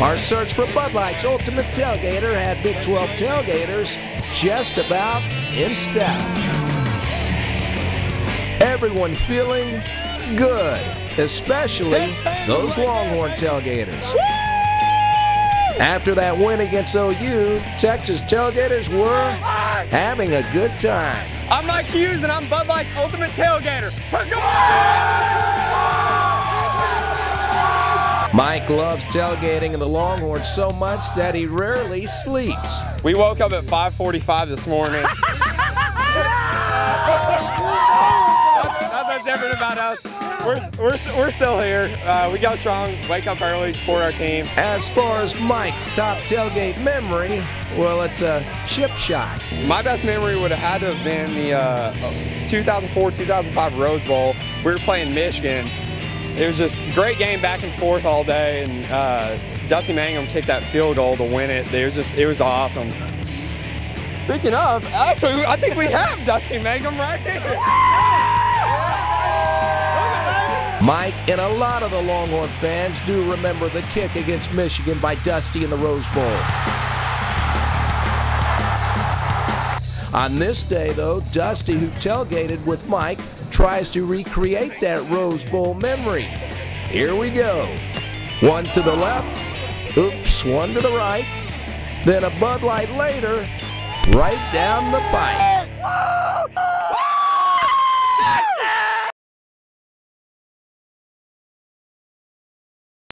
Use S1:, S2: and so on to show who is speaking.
S1: Our search for Bud Light's Ultimate Tailgater had Big 12 tailgaters just about in step. Everyone feeling good, especially those Longhorn tailgaters. After that win against OU, Texas tailgaters were oh having a good time.
S2: I'm Mike Hughes, and I'm Bud Light's Ultimate Tailgater.
S1: Mike loves tailgating in the Longhorns so much that he rarely sleeps.
S2: We woke up at 5:45 this morning. Nothing's different about us. We're, we're, we're still here. Uh, we go strong, wake up early, support our team.
S1: As far as Mike's top tailgate memory, well, it's a chip shot.
S2: My best memory would have had to have been the uh, 2004-2005 Rose Bowl. We were playing Michigan. It was just great game back and forth all day, and uh, Dusty Mangum kicked that field goal to win it. It was just, it was awesome. Speaking of, actually, I think we have Dusty Mangum right here.
S1: Mike and a lot of the Longhorn fans do remember the kick against Michigan by Dusty in the Rose Bowl. On this day, though, Dusty, who tailgated with Mike, tries to recreate that Rose Bowl memory. Here we go. One to the left, oops, one to the right, then a Bud Light later, right down the pipe.